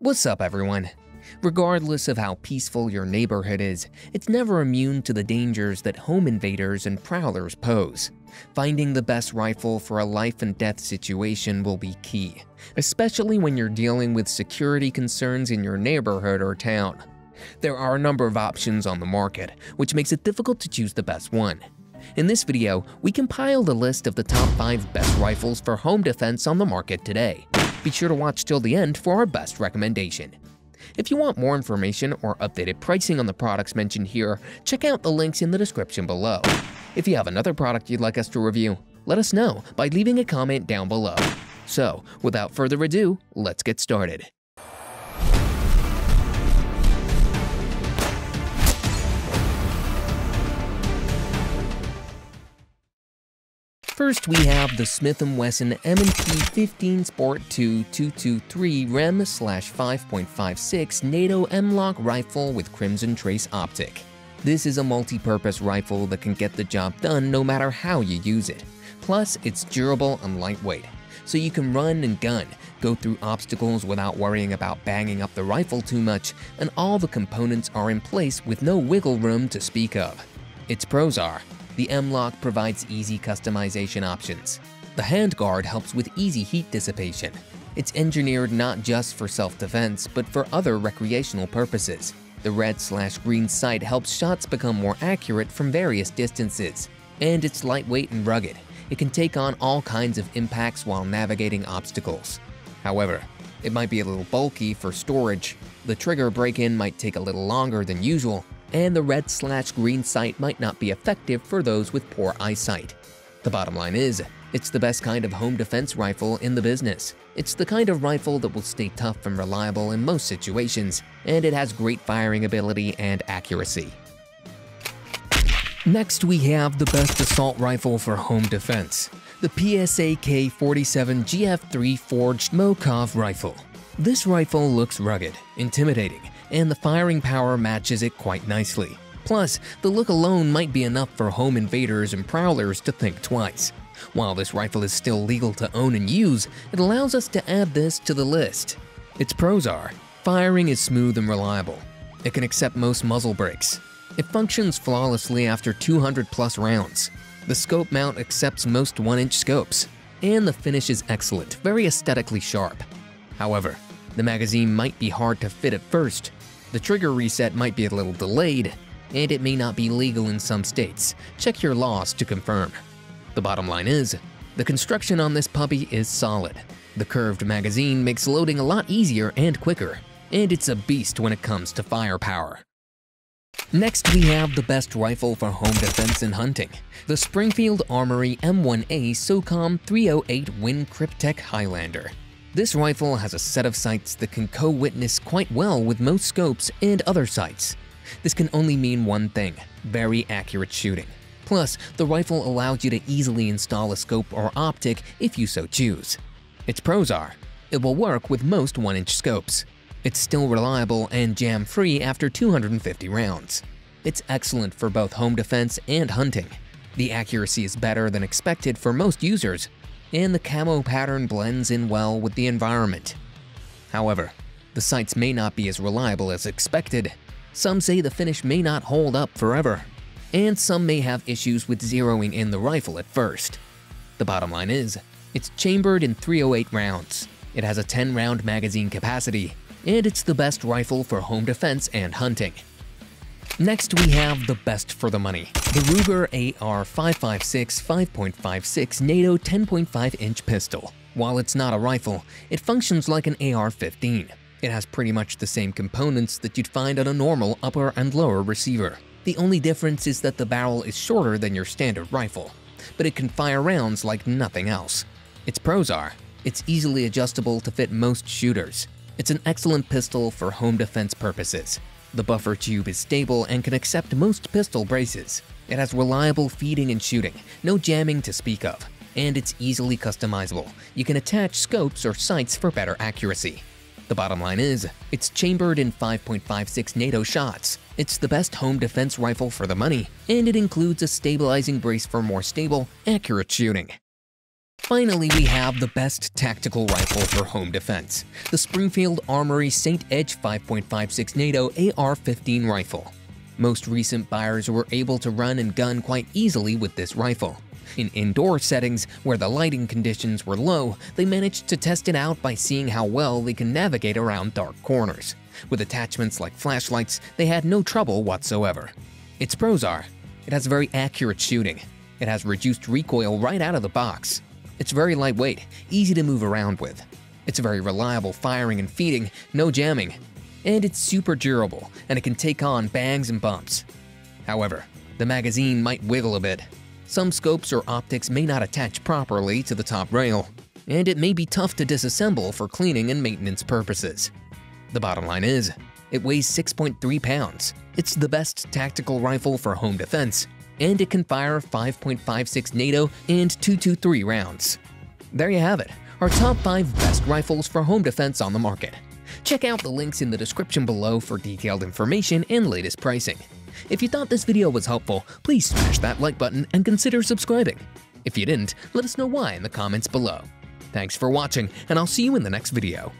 What's up, everyone? Regardless of how peaceful your neighborhood is, it's never immune to the dangers that home invaders and prowlers pose. Finding the best rifle for a life and death situation will be key, especially when you're dealing with security concerns in your neighborhood or town. There are a number of options on the market, which makes it difficult to choose the best one. In this video, we compiled a list of the top 5 best rifles for home defense on the market today. Be sure to watch till the end for our best recommendation. If you want more information or updated pricing on the products mentioned here, check out the links in the description below. If you have another product you'd like us to review, let us know by leaving a comment down below. So, without further ado, let's get started. First, we have the Smith & Wesson M&P 15 Sport 2 223 REM 5.56 NATO M-LOK rifle with Crimson Trace optic. This is a multi-purpose rifle that can get the job done no matter how you use it. Plus, it's durable and lightweight, so you can run and gun, go through obstacles without worrying about banging up the rifle too much, and all the components are in place with no wiggle room to speak of. Its pros are the M-LOK provides easy customization options. The handguard helps with easy heat dissipation. It's engineered not just for self-defense, but for other recreational purposes. The red slash green sight helps shots become more accurate from various distances. And it's lightweight and rugged. It can take on all kinds of impacts while navigating obstacles. However, it might be a little bulky for storage. The trigger break-in might take a little longer than usual, and the red slash green sight might not be effective for those with poor eyesight. The bottom line is, it's the best kind of home defense rifle in the business. It's the kind of rifle that will stay tough and reliable in most situations, and it has great firing ability and accuracy. Next, we have the best assault rifle for home defense, the PSAK-47 GF3 Forged MOEkov rifle. This rifle looks rugged, intimidating, and the firing power matches it quite nicely. Plus, the look alone might be enough for home invaders and prowlers to think twice. While this rifle is still legal to own and use, it allows us to add this to the list. Its pros are, firing is smooth and reliable. It can accept most muzzle brakes. It functions flawlessly after 200 plus rounds. The scope mount accepts most 1-inch scopes. And the finish is excellent, very aesthetically sharp. However, the magazine might be hard to fit at first, the trigger reset might be a little delayed, and it may not be legal in some states. Check your laws to confirm. The bottom line is, the construction on this puppy is solid. The curved magazine makes loading a lot easier and quicker, and it's a beast when it comes to firepower. Next, we have the best rifle for home defense and hunting, the Springfield Armory M1A SOCOM 308 Win Kryptek Highlander. This rifle has a set of sights that can co-witness quite well with most scopes and other sights. This can only mean one thing, very accurate shooting. Plus, the rifle allows you to easily install a scope or optic if you so choose. Its pros are, it will work with most 1-inch scopes. It's still reliable and jam-free after 250 rounds. It's excellent for both home defense and hunting. The accuracy is better than expected for most users, and the camo pattern blends in well with the environment. However, the sights may not be as reliable as expected. Some say the finish may not hold up forever, and some may have issues with zeroing in the rifle at first. The bottom line is, it's chambered in 308 rounds, it has a 10-round magazine capacity, and it's the best rifle for home defense and hunting. Next, we have the best for the money, the Ruger AR-556 5.56 NATO 10.5-inch pistol. While it's not a rifle, it functions like an AR-15. It has pretty much the same components that you'd find on a normal upper and lower receiver. The only difference is that the barrel is shorter than your standard rifle, but it can fire rounds like nothing else. Its pros are, it's easily adjustable to fit most shooters. It's an excellent pistol for home defense purposes. The buffer tube is stable and can accept most pistol braces. It has reliable feeding and shooting, no jamming to speak of, and it's easily customizable. You can attach scopes or sights for better accuracy. The bottom line is, it's chambered in 5.56 NATO shots. It's the best home defense rifle for the money, and it includes a stabilizing brace for more stable, accurate shooting. Finally, we have the best tactical rifle for home defense, the Springfield Armory Saint Edge 5.56 NATO AR-15 rifle. Most recent buyers were able to run and gun quite easily with this rifle. In indoor settings, where the lighting conditions were low, they managed to test it out by seeing how well they can navigate around dark corners. With attachments like flashlights, they had no trouble whatsoever. Its pros are, it has very accurate shooting, it has reduced recoil right out of the box, it's very lightweight, easy to move around with. It's very reliable firing and feeding, no jamming. And it's super durable, and it can take on bangs and bumps. However, the magazine might wiggle a bit. Some scopes or optics may not attach properly to the top rail, and it may be tough to disassemble for cleaning and maintenance purposes. The bottom line is, it weighs 6.3 pounds. It's the best tactical rifle for home defense, and it can fire 5.56 NATO and 223 rounds. There you have it, our top 5 best rifles for home defense on the market. Check out the links in the description below for detailed information and latest pricing. If you thought this video was helpful, please smash that like button and consider subscribing. If you didn't, let us know why in the comments below. Thanks for watching, and I'll see you in the next video.